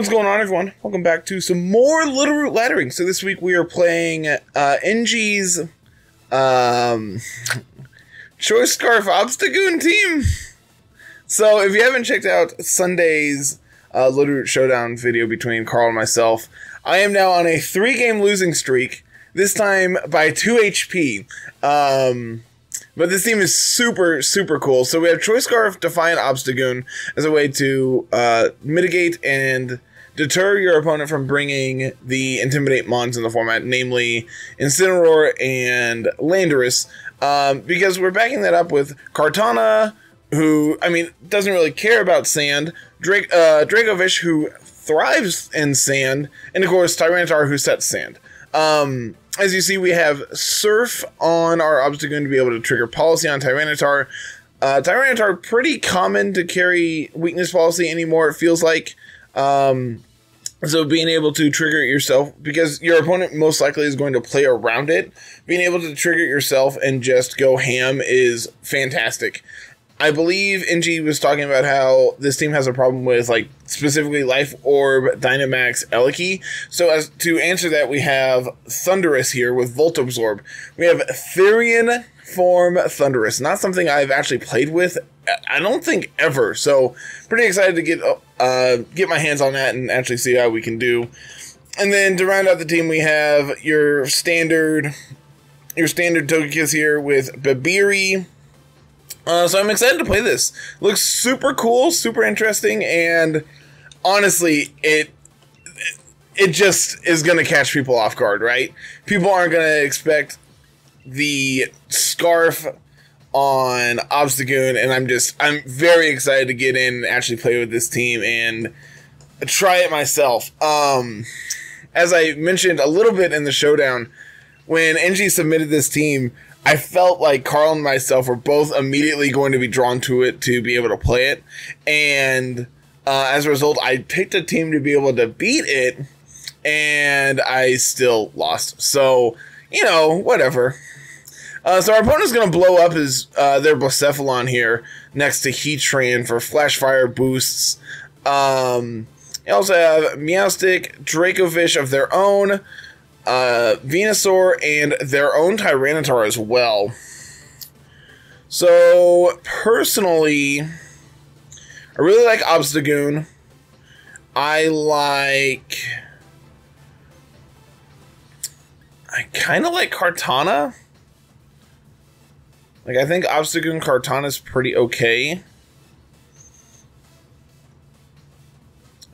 What's going on, everyone? Welcome back to some more Littleroot Laddering. So this week we are playing uh, Enje's um, Choice Scarf Obstagoon team. So if you haven't checked out Sunday's uh, Littleroot Showdown video between Carl and myself, I am now on a three-game losing streak. This time by two HP. Um, but this team is super, super cool. So we have Choice Scarf, Defiant Obstagoon as a way to uh, mitigate and deter your opponent from bringing the Intimidate Mons in the format, namely Incineroar and Landorus. Um, because we're backing that up with Kartana, who, I mean, doesn't really care about sand, Drake, uh, who thrives in sand, and of course Tyranitar, who sets sand. Um, as you see, we have Surf on our Obstagoon to be able to trigger Policy on Tyranitar. Uh, Tyranitar pretty common to carry Weakness Policy anymore, it feels like. Um, so being able to trigger it yourself, because your opponent most likely is going to play around it, being able to trigger it yourself and just go ham is fantastic. I believe Enje was talking about how this team has a problem with like specifically Life Orb, Dynamax, Eliki. So as to answer that, we have Thundurus here with Volt Absorb. We have Therian form Thundurus. Not something I've actually played with. I don't think ever. So pretty excited to get uh, get my hands on that and actually see how we can do. And then to round out the team, we have your standard your standard Togekiss here with Babiri. Uh, so I'm excited to play this. Looks super cool, super interesting, and honestly, it it just is gonna catch people off guard, right? People aren't gonna expect the scarf on Obstagoon, and I'm just I'm very excited to get in and actually play with this team and try it myself. Um, as I mentioned a little bit in the showdown, when Enje submitted this team, I felt like Carl and myself were both immediately going to be drawn to it to be able to play it, and uh, as a result, I picked a team to be able to beat it, and I still lost. So you know, whatever. Uh, so our opponent's going to blow up his uh, their Blacephalon here next to Heatran for Flash Fire boosts. Um, they also have Meowstic, Dracovish of their own, uh, Venusaur, and their own Tyranitar as well. So, personally, I really like Obstagoon. I like... I kind of like Kartana. Like, I think Obstagoon Kartana is pretty okay.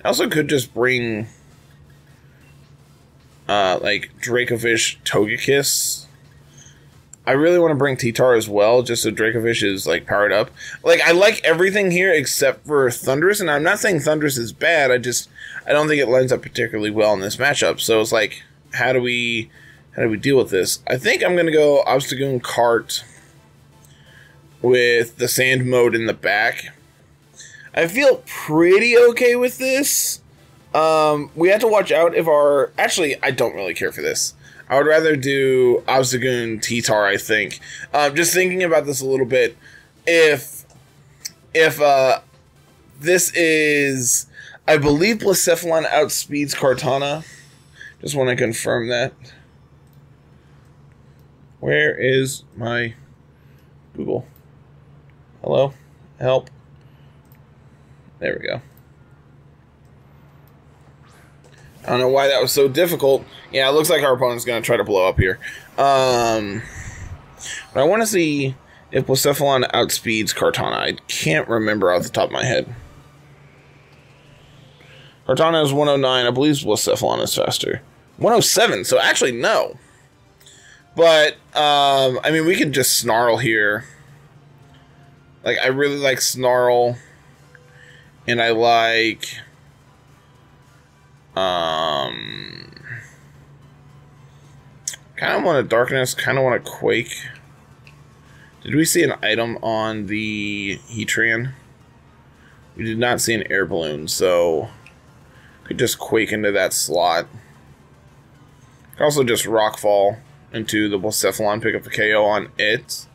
I also could just bring, uh, like, Dracovish Togekiss. I really want to bring T-Tar as well, just so Dracovish is, like, powered up. Like, I like everything here except for Thundurus, and I'm not saying Thundurus is bad, I just, I don't think it lines up particularly well in this matchup. So it's like, how do we, how do we deal with this? I think I'm going to go Obstagoon Cart with the sand mode in the back. I feel pretty okay with this. Um, we have to watch out if our... Actually, I don't really care for this. I would rather do Obstagoon T-Tar, I think. Um, just thinking about this a little bit. If... If, uh... This is... I believe Blacephalon outspeeds Kartana. Just want to confirm that. Where is my Google? Hello? Help. There we go. I don't know why that was so difficult. Yeah, it looks like our opponent's going to try to blow up here. Um, but I want to see if Blacephalon outspeeds Kartana. I can't remember off the top of my head. Kartana is 109. I believe Blacephalon is faster. 107, so actually, no. But, um, I mean, we could just Snarl here. Like, I really like Snarl. And I like... Um... Kind of want a Darkness, kind of want a Quake. Did we see an item on the Heatran? We did not see an air balloon, so... Could just Quake into that slot. Could also just Rockfall into the Blacephalon, pick up a KO on it.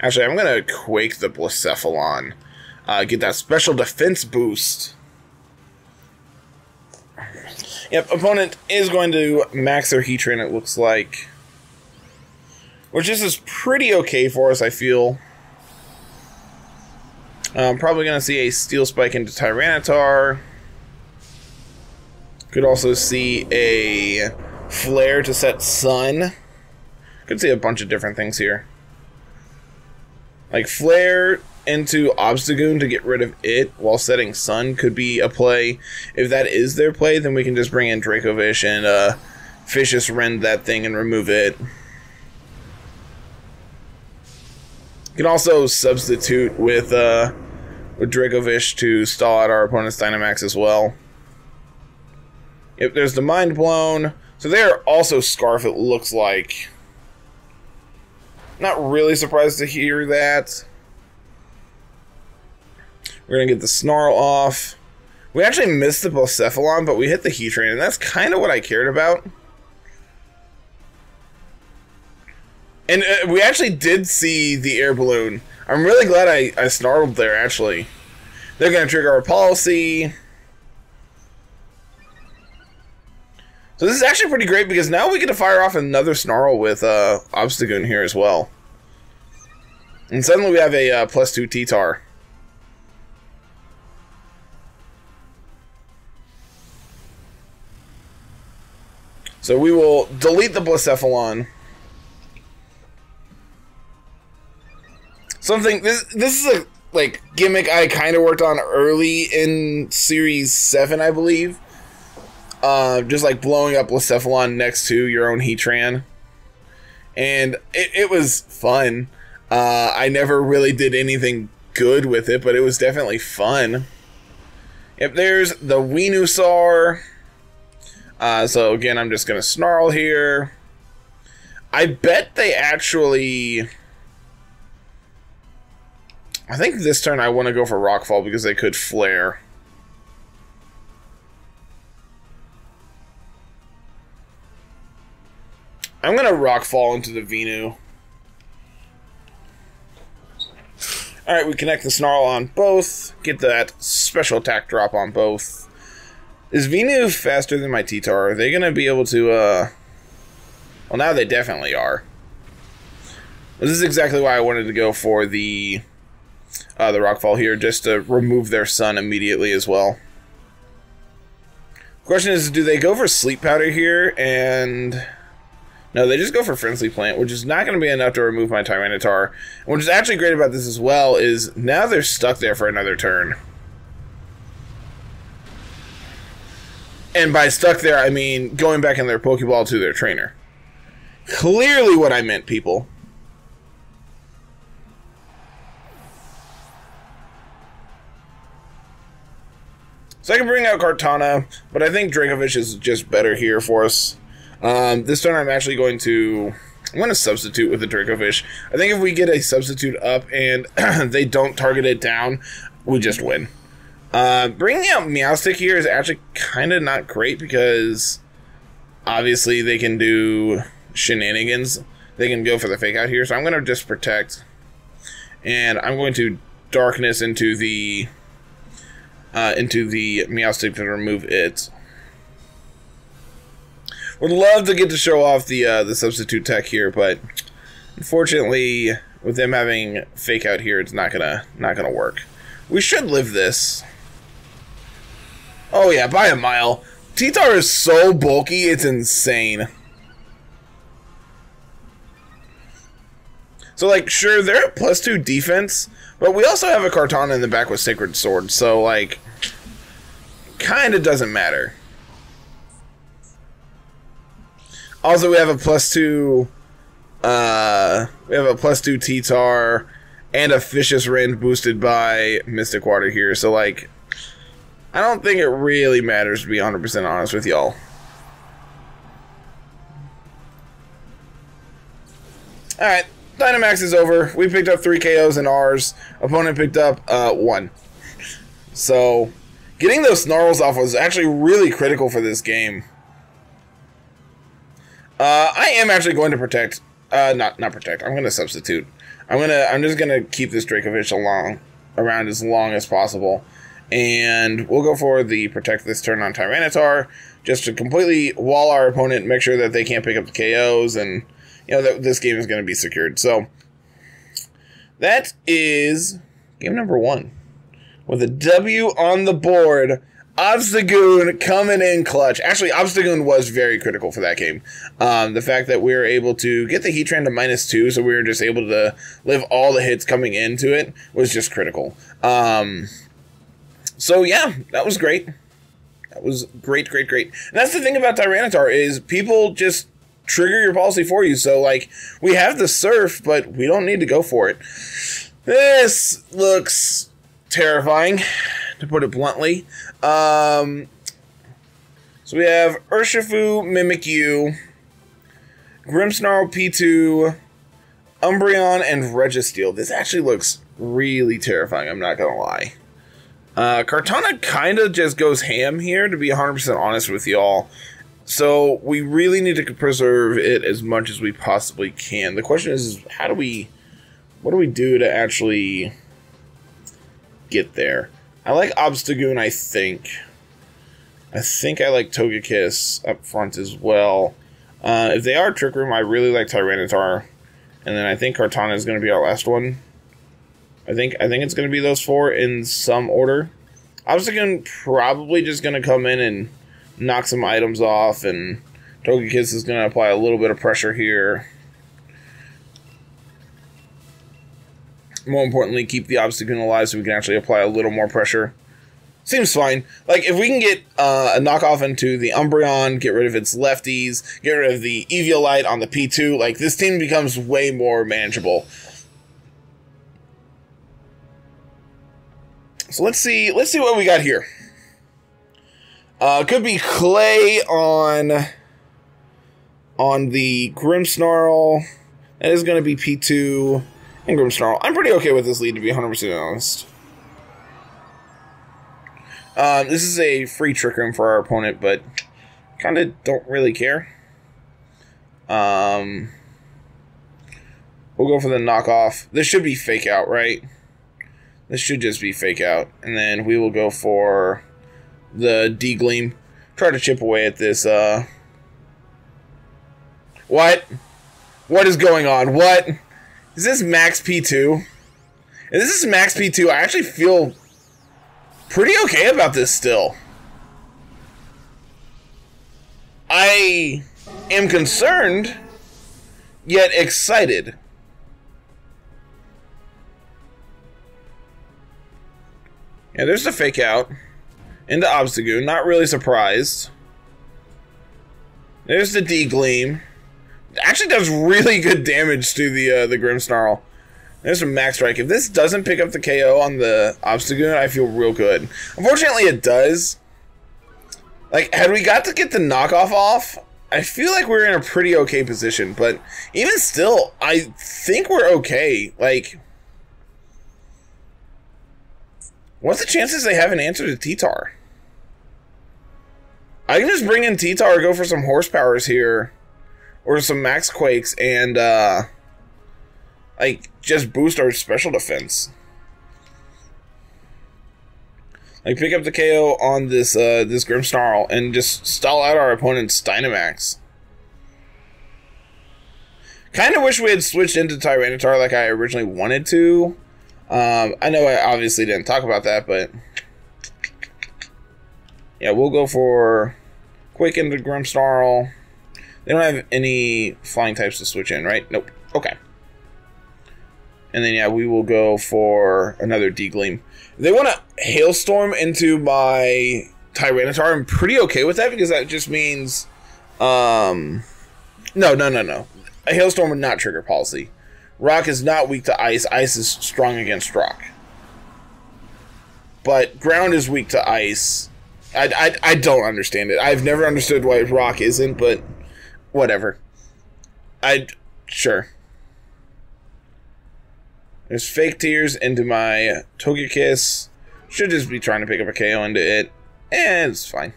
Actually, I'm going to Quake the Blacephalon. Uh, get that special defense boost. Yep, opponent is going to max their Heatran, it looks like. Which this is pretty okay for us, I feel. I'm probably going to see a Steel Spike into Tyranitar. Could also see a Flare to set Sun. Could see a bunch of different things here. Like Flare into Obstagoon to get rid of it while setting Sun could be a play. If that is their play, then we can just bring in Dracovish and uh, Fishious Rend that thing and remove it. You can also substitute with uh, with Dracovish to stall out our opponent's Dynamax as well. Yep, there's the Mind Blown. So they are also Scarf, it looks like. Not really surprised to hear that. We're going to get the Snarl off. We actually missed the Blacephalon, but we hit the Heatran, and that's kind of what I cared about. And uh, we actually did see the air balloon. I'm really glad I, I snarled there, actually. They're going to trigger our policy. So this is actually pretty great because now we get to fire off another Snarl with uh, Obstagoon here as well. And suddenly we have a uh, plus two T-Tar. So we will delete the Blacephalon. Something this this is a like gimmick I kind of worked on early in series seven, I believe. Uh, just like blowing up Blacephalon next to your own Heatran, and it, it was fun. Uh, I never really did anything good with it, but it was definitely fun. Yep, there's the Venusaur. Uh, so again, I'm just gonna snarl here. I bet they actually. I think this turn I want to go for Rockfall because they could flare. I'm gonna rock fall into the Venu. Alright, we connect the Snarl on both, get that special attack drop on both. Is Venu faster than my T-Tar? Are they to be able to, uh... Well, now they definitely are. This is exactly why I wanted to go for the uh, the Rockfall here, just to remove their sun immediately as well. Question is, do they go for Sleep Powder here? And... No, they just go for Frenzy Plant, which is not going to be enough to remove my Tyranitar. And is actually great about this as well is now they're stuck there for another turn. And by stuck there, I mean going back in their Pokeball to their trainer. Clearly what I meant, people. So I can bring out Kartana, but I think Dracovish is just better here for us. Um, this turn I'm actually going to... I'm going to substitute with the Dracovish. I think if we get a substitute up and they don't target it down, we just win. Uh, bringing out Meowstic here is actually kind of not great because obviously they can do shenanigans. They can go for the fake out here, so I'm going to just protect. And I'm going to darkness into the uh, into the Meowstic to remove it. Would love to get to show off the uh, the substitute tech here, but unfortunately, with them having fake out here, it's not gonna not gonna work. We should live this. Oh yeah, by a mile. T-Tar is so bulky, it's insane. So, like, sure, they're at plus two defense, but we also have a Kartana in the back with Sacred Sword, so, like, kind of doesn't matter. Also, we have a plus two, uh, we have a plus two T-Tar and a Fishious Rend boosted by Mystic Water here, so, like, I don't think it really matters to be 100% honest with y'all. Alright, Dynamax is over. We picked up three KOs in ours. Opponent picked up uh, one. So, getting those snarls off was actually really critical for this game. Uh, I am actually going to protect. Uh, not not protect. I'm going to substitute. I'm gonna. I'm just gonna keep this Dracovish along around as long as possible And we'll go for the protect this turn on Tyranitar just to completely wall our opponent, make sure that they can't pick up the KOs, and you know that this game is going to be secured. So that is game number one with a W on the board. Obstagoon coming in clutch. Actually, Obstagoon was very critical for that game. Um, the fact that we were able to get the Heat Heatran to minus two, so we were just able to live all the hits coming into it, was just critical. Um, so yeah, that was great. That was great, great, great. And that's the thing about Tyranitar is people just trigger your policy for you. So like we have the surf, but we don't need to go for it. This looks terrifying, to put it bluntly. Um, so we have Urshifu, Mimikyu, Grimmsnarl P2, Umbreon, and Registeel. This actually looks really terrifying, I'm not gonna lie. Uh, Kartana kind of just goes ham here, to be 100% honest with y'all. So we really need to preserve it as much as we possibly can. The question is, how do we, what do we do to actually get there? I like Obstagoon, I think. I think I like Togekiss up front as well. Uh, if they are Trick Room, I really like Tyranitar. And then I think Kartana is going to be our last one. I think I think it's going to be those four in some order. Obstagoon probably just going to come in and knock some items off, and Togekiss is going to apply a little bit of pressure here. More importantly, keep the Obstagoon alive so we can actually apply a little more pressure. Seems fine. Like, if we can get uh, a knockoff into the Umbreon, get rid of its lefties, get rid of the Eviolite on the P2, like, this team becomes way more manageable. So let's see. Let's see what we got here. Uh, could be clay on on the Grimmsnarl. That is going to be P2 and Grimmsnarl. I'm pretty okay with this lead, to be 100% honest. Um, this is a free trick room for our opponent, but kind of don't really care. Um, we'll go for the knockoff. This should be fake out, right? This should just be fake out. And then we will go for the D-Gleam. Try to chip away at this, uh... What? What is going on? What? Is this max P2? If this is max P2, I actually feel pretty okay about this still. I am concerned, yet excited. Yeah, there's the fake out into Obstagoon. Not really surprised. There's the D-Gleam. Actually does really good damage to the uh, the Grimmsnarl. There's a Max Strike. If this doesn't pick up the KO on the Obstagoon, I feel real good. Unfortunately, it does. Like, had we got to get the knockoff off, I feel like we're in a pretty okay position. But even still, I think we're okay. Like, what's the chances they have an answer to T-Tar? I can just bring in T-Tar, go for some horsepowers here, or some Max Quakes, and, uh like just boost our special defense. Like pick up the KO on this uh this Grimmsnarl and just stall out our opponent's Dynamax. Kind of wish we had switched into Tyranitar like I originally wanted to. Um, I know I obviously didn't talk about that, but yeah, we'll go for Quick into Grimmsnarl. They don't have any flying types to switch in, right? Nope. Okay. And then, yeah, we will go for another D-Gleam. they want to Hailstorm into my Tyranitar, I'm pretty okay with that because that just means... Um, no, no, no, no. A Hailstorm would not trigger policy. Rock is not weak to Ice. Ice is strong against Rock. But Ground is weak to Ice. I, I, I don't understand it. I've never understood why Rock isn't, but whatever. I... Sure. There's fake tears into my Togekiss. Should just be trying to pick up a KO into it. And it's fine.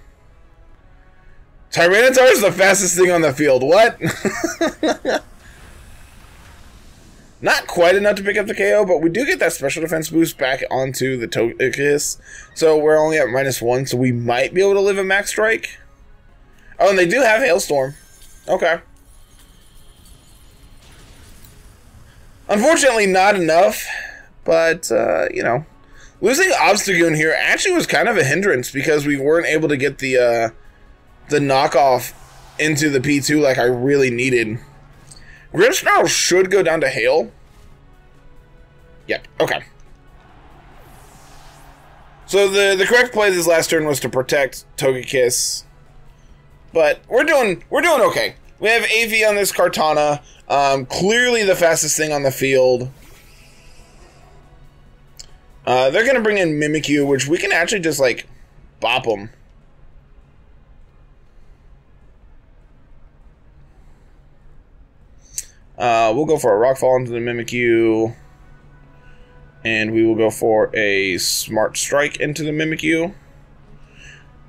Tyranitar is the fastest thing on the field. What? Not quite enough to pick up the KO, but we do get that special defense boost back onto the Togekiss. So we're only at minus one, so we might be able to live a max strike. Oh, and they do have Hailstorm. Okay. Unfortunately, not enough, but, uh, you know. Losing Obstagoon here actually was kind of a hindrance because we weren't able to get the, uh, the knockoff into the P2 like I really needed. Grimmsnarl should go down to Hail. Yep, okay. So the, the correct play this last turn was to protect Togekiss. But we're doing we're doing okay. We have AV on this Kartana. Um, clearly the fastest thing on the field. Uh, they're going to bring in Mimikyu, which we can actually just, like, bop them. Uh, we'll go for a Rockfall into the Mimikyu. And we will go for a Smart Strike into the Mimikyu.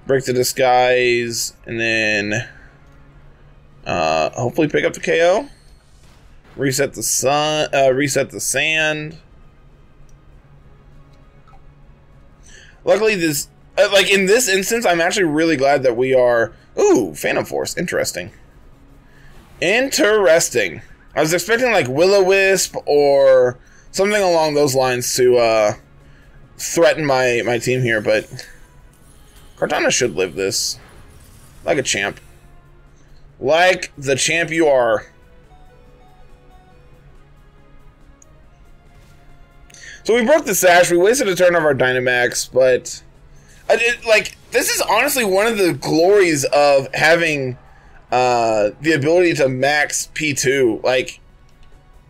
Break the Disguise. And then uh, hopefully pick up the KO. Reset the sun. Uh, reset the sand. Luckily, this uh, like in this instance, I'm actually really glad that we are. Ooh, Phantom Force. Interesting. Interesting. I was expecting like Will-O-Wisp or something along those lines to uh, threaten my my team here, but Kartana should live this like a champ. Like the champ you are. So we broke the sash. We wasted a turn of our Dynamax, but I did, like this is honestly one of the glories of having uh, the ability to max P2. Like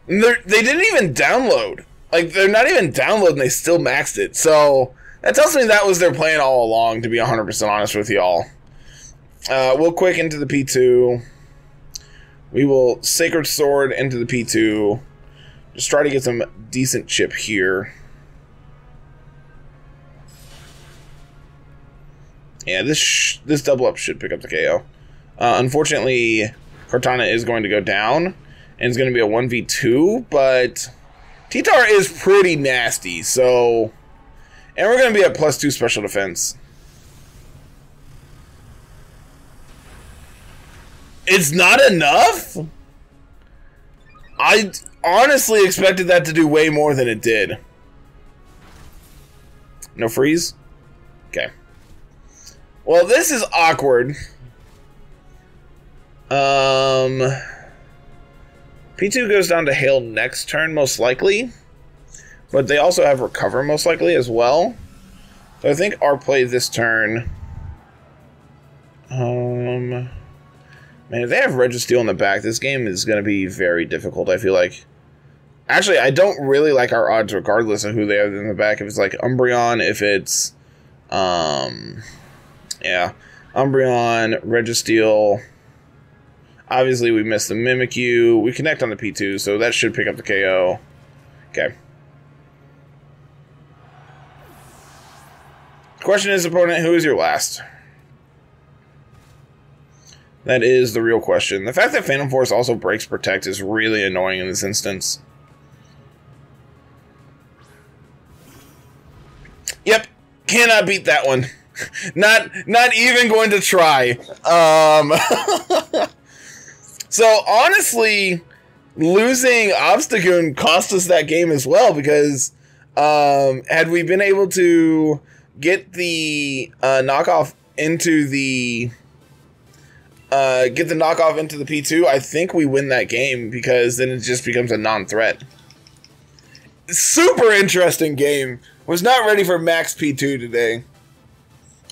they didn't even download. Like they're not even downloading. They still maxed it. So that tells me that was their plan all along. To be 100% honest with y'all. Uh, we'll quick into the P2. We will Sacred Sword into the P2. Just try to get some decent chip here. Yeah, this this double up should pick up the KO. Uh, unfortunately, Kartana is going to go down, and it's going to be a 1v2, but T-Tar is pretty nasty, so... And we're going to be at plus 2 special defense. It's not enough? I honestly expected that to do way more than it did. No freeze? Okay. Well, this is awkward. Um, P2 goes down to Hail next turn, most likely. But they also have Recover, most likely, as well. So I think our play this turn... Um... Man, if they have Registeel in the back, this game is going to be very difficult, I feel like. Actually, I don't really like our odds regardless of who they have in the back. If it's like Umbreon, if it's... Um... Yeah. Umbreon, Registeel... Obviously, we missed the Mimikyu. We connect on the P2, so that should pick up the KO. Okay. Question is, opponent, who is your last? That is the real question. The fact that Phantom Force also breaks Protect is really annoying in this instance. Yep, cannot beat that one. not not even going to try. Um So honestly, losing Obstagoon cost us that game as well because um, had we been able to get the uh, knockoff into the uh, get the knockoff into the P2, I think we win that game because then it just becomes a non-threat. Super interesting game. Was not ready for max P2 today.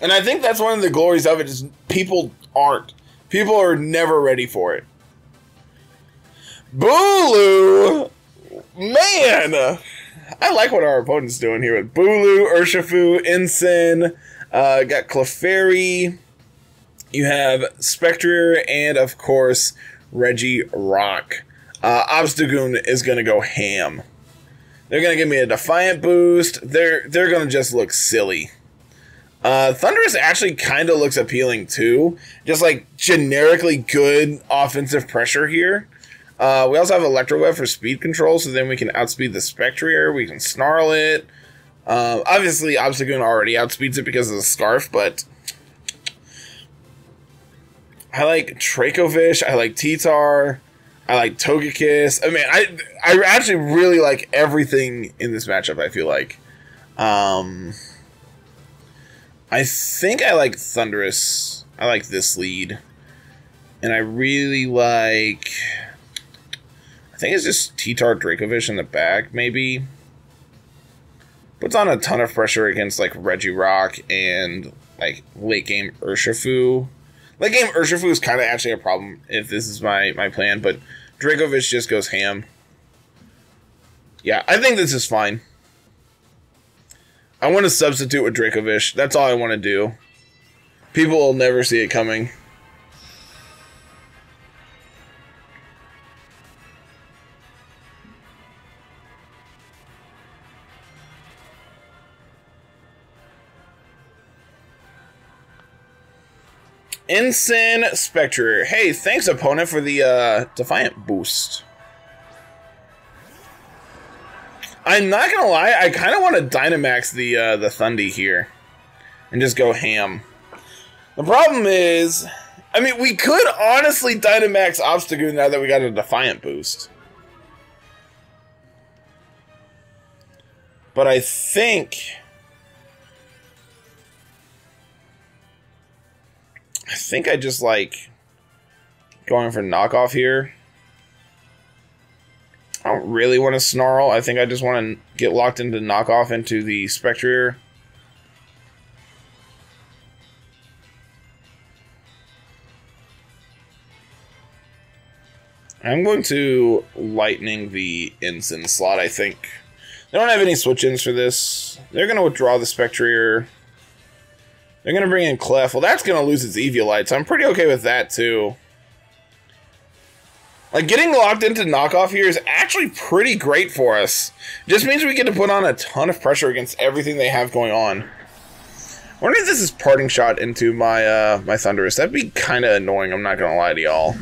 And I think that's one of the glories of it is people aren't. People are never ready for it. Bulu! Man! I like what our opponent's doing here with Bulu, Urshifu, Ensign, uh, got Clefairy, you have Spectre, and of course, Regirock. Uh, Obstagoon is going to go ham. They're going to give me a Defiant boost. They're, they're going to just look silly. Uh, Thundurus actually kind of looks appealing too. Just like generically good offensive pressure here. Uh, we also have Electro Web for speed control, so then we can outspeed the Spectrier. We can snarl it. Uh, obviously, Obstagoon already outspeeds it because of the Scarf, but I like Dracovish. I like T-Tar. I like Togekiss. I mean, I I actually really like everything in this matchup. I feel like, um, I think I like Thundurus. I like this lead, and I really like. I think it's just T-Tar Dracovish in the back, maybe. Puts on a ton of pressure against like Regirock and like late game Urshifu. Late game Urshifu is kind of actually a problem if this is my my plan, but Dracovish just goes ham. Yeah, I think this is fine. I want to substitute with Dracovish. That's all I want to do. People will never see it coming. Ensign Spectre. Hey, thanks opponent for the uh, Defiant boost. I'm not gonna lie, I kind of want to Dynamax the uh, the Thundy here, and just go ham. The problem is, I mean, we could honestly Dynamax Obstagoon now that we got a Defiant boost. But I think I think I just like going for knockoff here. I don't really want to snarl. I think I just want to get locked into knockoff into the Spectrier. I'm going to lightning the Ensign slot, I think. They don't have any switch-ins for this. They're going to withdraw the Spectrier. They're going to bring in Clef. Well, that's going to lose its Eviolite, so I'm pretty okay with that, too. Like, getting locked into knockoff here is actually pretty great for us. Just means we get to put on a ton of pressure against everything they have going on. I wonder if this is parting shot into my uh, my Thundurus. That'd be kind of annoying, I'm not going to lie to y'all.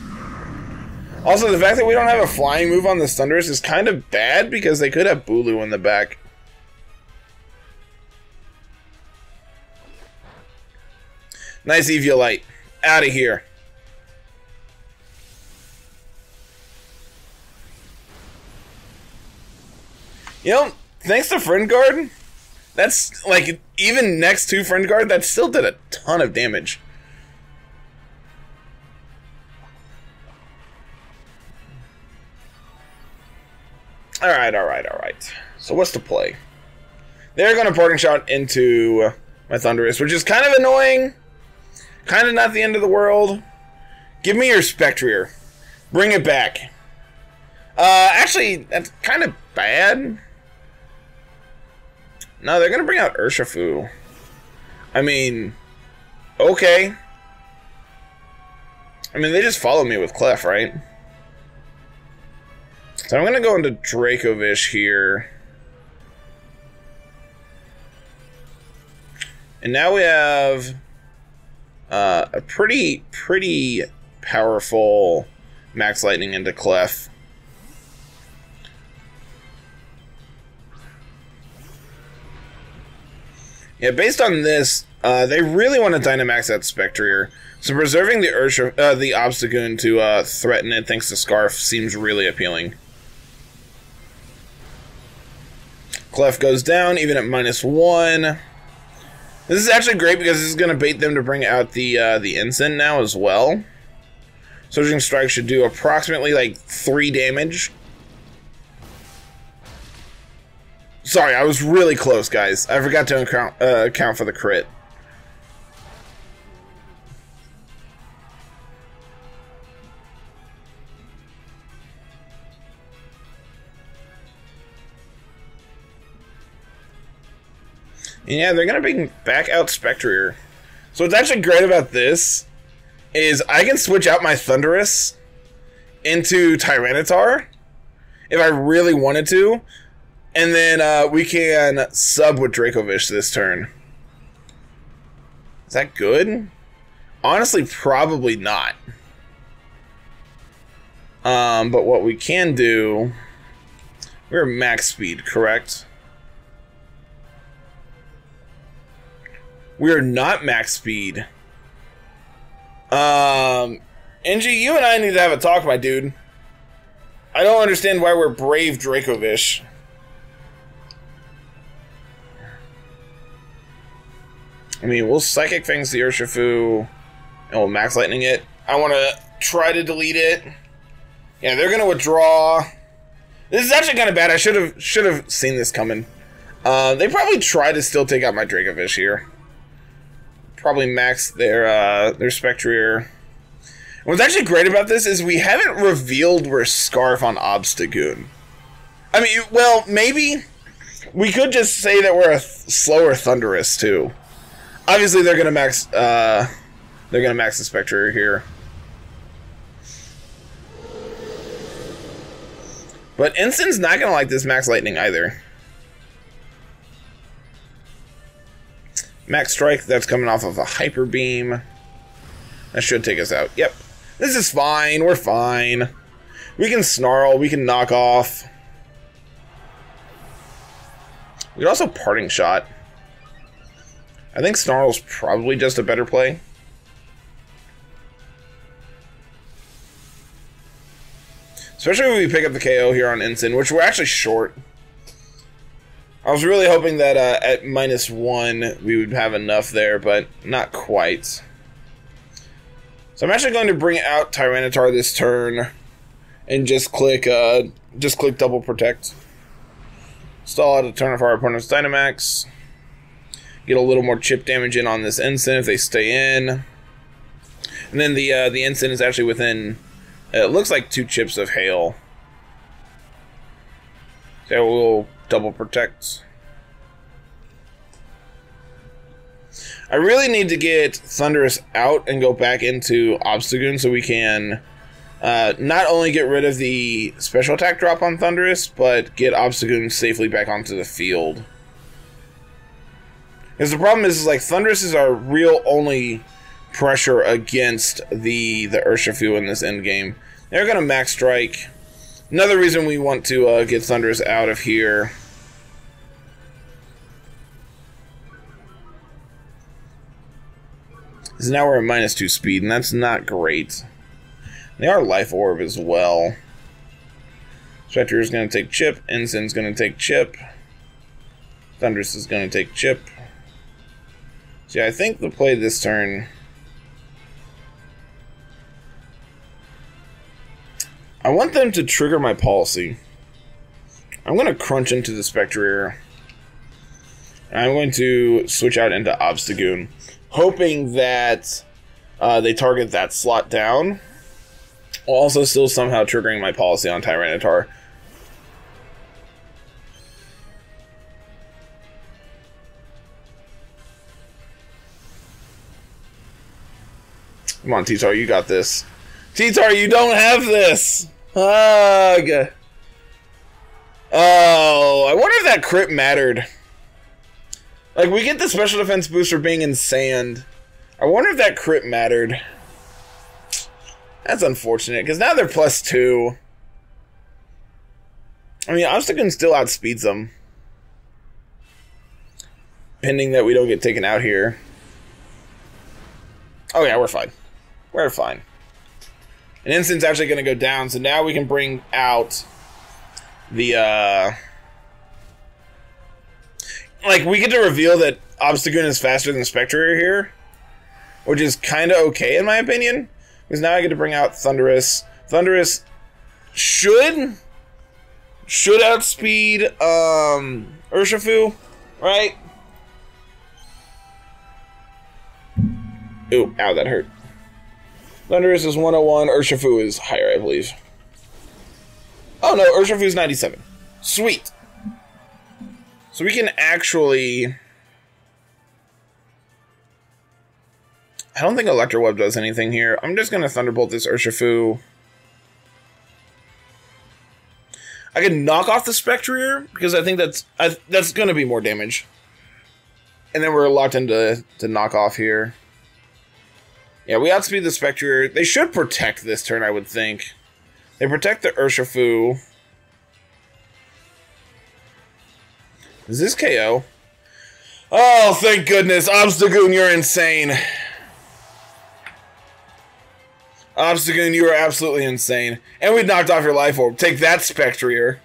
Also, the fact that we don't have a flying move on the Thundurus is kind of bad because they could have Bulu in the back. Nice Eviolite. Out of here. You know, thanks to Friend Guard, that's like even next to Friend Guard, that still did a ton of damage. Alright, alright, alright. So what's the play? They're going to parting shot into my Thundurus, which is kind of annoying. Kind of not the end of the world. Give me your Spectrier. Bring it back. Uh, actually, that's kind of bad. No, they're going to bring out Urshifu. I mean, okay. I mean, they just follow me with Clef, right? So I'm going to go into Dracovish here. And now we have uh, a pretty, pretty powerful Max Lightning into Clef. Yeah, based on this, uh, they really want to Dynamax that Spectrier. So preserving the Ursha, uh, the Obstagoon to uh, threaten it thanks to Scarf seems really appealing. Clef goes down, even at minus one. This is actually great because this is going to bait them to bring out the uh, the Ensign now as well. Surging Strike should do approximately like three damage. Sorry, I was really close, guys. I forgot to account, uh, account for the crit. Yeah, they're gonna bring back out Spectrier. So what's actually great about this is I can switch out my Thundurus into Tyranitar if I really wanted to, and then uh, we can sub with Dracovish this turn. Is that good? Honestly, probably not. Um, but what we can do, we're max speed, correct? We are not max speed. Um, Enje, you and I need to have a talk, my dude. I don't understand why we're brave Dracovish. I mean, we'll Psychic Fangs the Urshifu, and we'll Max Lightning it. I want to try to delete it. Yeah, they're gonna withdraw. This is actually kind of bad. I should have should have seen this coming. Uh, they probably try to still take out my Dracovish here. Probably max their uh, their Spectrier. What's actually great about this is we haven't revealed we're Scarf on Obstagoon. I mean, well, maybe we could just say that we're a th slower Thundurus too. Obviously, they're gonna max. Uh, they're gonna max the Spectrier here. But Ensign's not gonna like this Max Lightning either. Max Strike, that's coming off of a Hyper Beam. That should take us out. Yep. This is fine. We're fine. We can Snarl. We can knock off. We can also Parting Shot. I think Snarl's probably just a better play. Especially when we pick up the KO here on Ensign, which we're actually short. I was really hoping that uh, at minus one we would have enough there, but not quite. So I'm actually going to bring out Tyranitar this turn and just click uh, just click double protect. Stall out a turn of our opponent's Dynamax. Get a little more chip damage in on this Ensign if they stay in. And then the uh, the Ensign is actually within it looks like two chips of hail. So we'll double protects. I really need to get Thundurus out and go back into Obstagoon so we can uh, not only get rid of the special attack drop on Thundurus, but get Obstagoon safely back onto the field. Because the problem is, is like Thundurus is our real only pressure against the the Urshifu in this end game. They're gonna max strike. Another reason we want to uh, get Thundurus out of here. Is now we're at minus two speed, and that's not great. They are life orb as well. Spectre is going to take chip. Ensign's going to take chip. Thundurus is going to take chip. See, I think the play this turn I want them to trigger my policy. I'm going to crunch into the Spectrier. I'm going to switch out into Obstagoon, hoping that uh, they target that slot down, while also still somehow triggering my policy on Tyranitar. Come on, T-Tar, you got this. T-Tar, you don't have this! Ugh. Oh, I wonder if that crit mattered. Like, we get the special defense boost for being in sand. I wonder if that crit mattered. That's unfortunate, because now they're plus two. I mean, Obstagoon still outspeeds them. Pending that we don't get taken out here. Oh yeah, we're fine. We're fine. And actually going to go down, so now we can bring out the, uh... Like, we get to reveal that Obstagoon is faster than Spectre here, which is kind of okay in my opinion, because now I get to bring out Thundurus. Thundurus should should outspeed um Urshifu, right? Ooh, ow, that hurt. Thundurus is 101. Urshifu is higher, I believe. Oh no, Urshifu is 97. Sweet. So we can actually... I don't think Electroweb does anything here. I'm just going to Thunderbolt this Urshifu. I can knock off the Spectrier, because I think that's I, that's going to be more damage. And then we're locked into to knock off here. Yeah, we outspeed the Spectre. They should protect this turn, I would think. They protect the Urshifu. Is this KO? Oh, thank goodness. Obstagoon, you're insane. Obstagoon, you are absolutely insane. And we knocked off your life orb. Take that, Spectrier.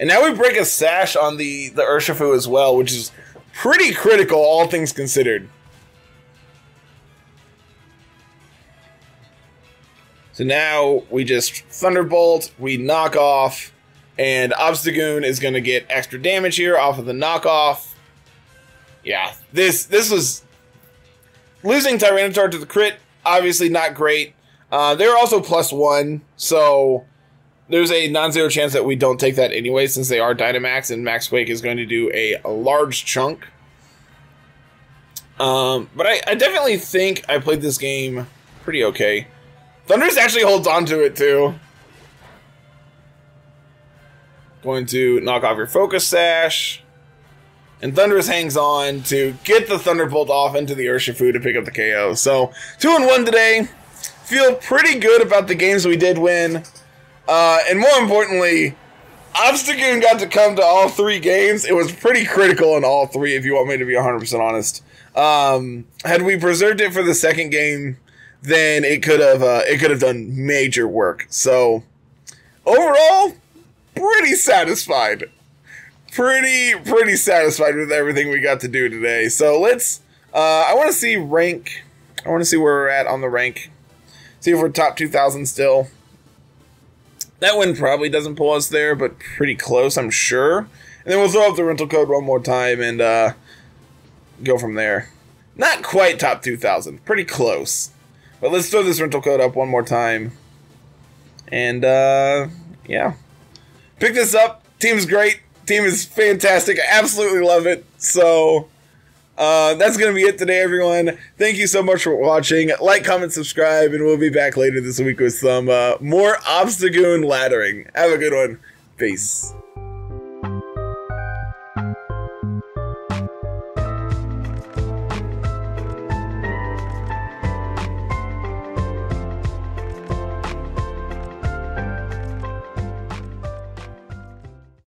And now we break a sash on the, the Urshifu as well, which is pretty critical, all things considered. So now we just Thunderbolt, we knock off, and Obstagoon is going to get extra damage here off of the knockoff. Yeah, this this was losing Tyranitar to the crit, obviously not great. Uh, they're also plus one, so there's a non-zero chance that we don't take that anyway, since they are Dynamax, and Max Quake is going to do a, a large chunk. Um, but I, I definitely think I played this game pretty okay. Thundurus actually holds on to it too. Going to knock off your Focus Sash. And Thundurus hangs on to get the Thunderbolt off into the Urshifu to pick up the KO. So, 2 and 1 today. Feel pretty good about the games we did win. Uh, and more importantly, Obstagoon got to come to all three games. It was pretty critical in all three, if you want me to be 100% honest. Um, had we preserved it for the second game, then it could have uh, it could have done major work. So overall, pretty satisfied. Pretty pretty satisfied with everything we got to do today. So let's. Uh, I want to see rank. I want to see where we're at on the rank. See if we're top two thousand still. That one probably doesn't pull us there, but pretty close, I'm sure. And then we'll throw up the rental code one more time and uh, go from there. Not quite top 2,000, pretty close. But let's throw this rental code up one more time. And, uh, yeah. Pick this up. Team's great. Team is fantastic. I absolutely love it. So, uh, that's going to be it today, everyone. Thank you so much for watching. Like, comment, subscribe, and we'll be back later this week with some uh, more Obstagoon laddering. Have a good one. Peace.